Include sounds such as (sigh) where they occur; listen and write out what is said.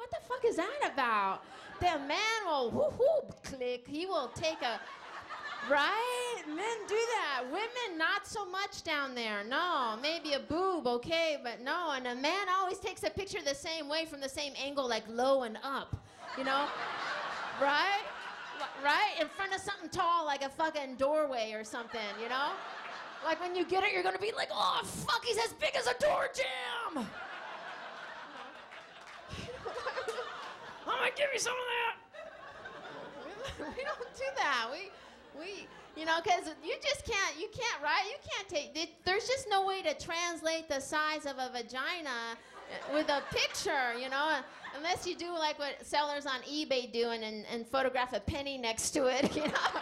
what the fuck is that about? The man will whoop whoop click. He will take a Right? Men do that. Women, not so much down there. No, maybe a boob, okay, but no. And a man always takes a picture the same way from the same angle, like low and up. You know? Right? Right? In front of something tall, like a fucking doorway or something, you know? Like when you get it, you're gonna be like, oh, fuck, he's as big as a door jamb! I'm gonna give you some of that! (laughs) we don't do that. We we you know because you just can't you can't right you can't take there's just no way to translate the size of a vagina uh, with a picture you know unless you do like what sellers on ebay do and, and, and photograph a penny next to it (laughs) you know